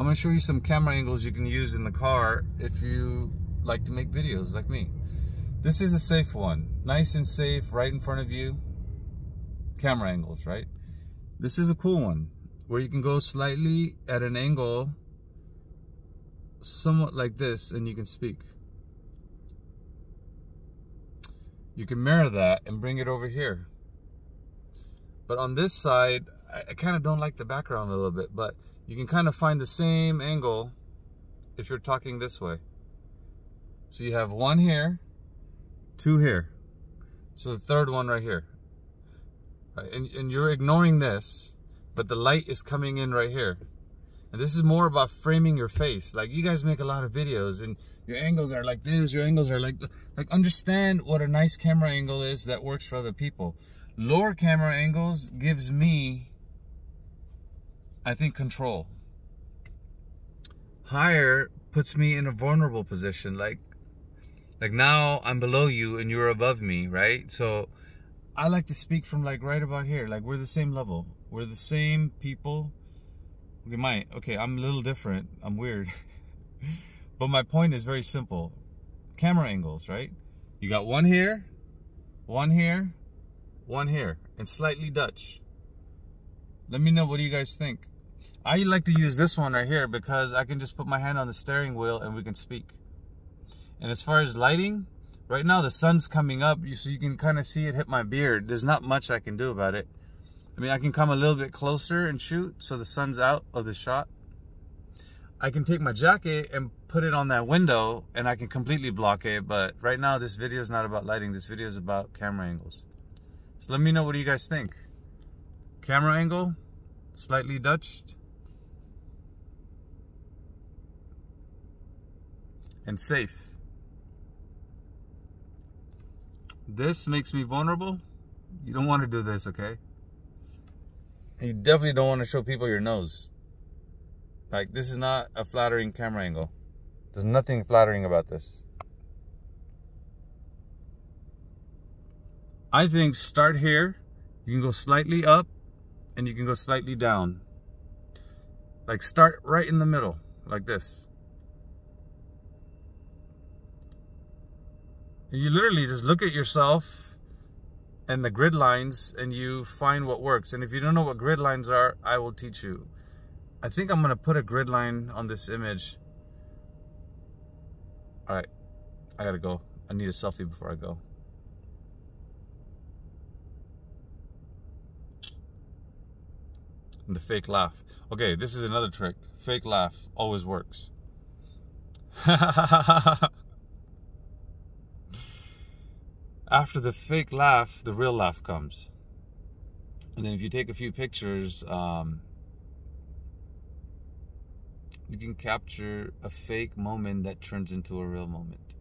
I'm gonna show you some camera angles you can use in the car if you like to make videos like me. This is a safe one. Nice and safe, right in front of you. Camera angles, right? This is a cool one where you can go slightly at an angle somewhat like this and you can speak. You can mirror that and bring it over here. But on this side, I, I kind of don't like the background a little bit, but you can kind of find the same angle if you're talking this way. So you have one here, two here. So the third one right here. Right, and, and you're ignoring this, but the light is coming in right here. And this is more about framing your face. Like you guys make a lot of videos and your angles are like this, your angles are like, like understand what a nice camera angle is that works for other people. Lower camera angles gives me, I think, control. Higher puts me in a vulnerable position. Like, like now I'm below you and you're above me, right? So I like to speak from like right about here. Like we're the same level. We're the same people we might. Okay, I'm a little different. I'm weird. but my point is very simple. Camera angles, right? You got one here, one here, one here, and slightly Dutch. Let me know what do you guys think. I like to use this one right here because I can just put my hand on the steering wheel and we can speak. And as far as lighting, right now the sun's coming up so you can kind of see it hit my beard. There's not much I can do about it. I mean, I can come a little bit closer and shoot so the sun's out of the shot. I can take my jacket and put it on that window and I can completely block it. But right now, this video is not about lighting. This video is about camera angles. So let me know what do you guys think. Camera angle, slightly Dutched. And safe. This makes me vulnerable. You don't want to do this, okay? you definitely don't want to show people your nose. Like, this is not a flattering camera angle. There's nothing flattering about this. I think start here. You can go slightly up and you can go slightly down. Like start right in the middle, like this. And you literally just look at yourself and the grid lines and you find what works. And if you don't know what grid lines are, I will teach you. I think I'm gonna put a grid line on this image. All right, I gotta go. I need a selfie before I go. And the fake laugh. Okay, this is another trick. Fake laugh always works. after the fake laugh, the real laugh comes. And then if you take a few pictures, um, you can capture a fake moment that turns into a real moment.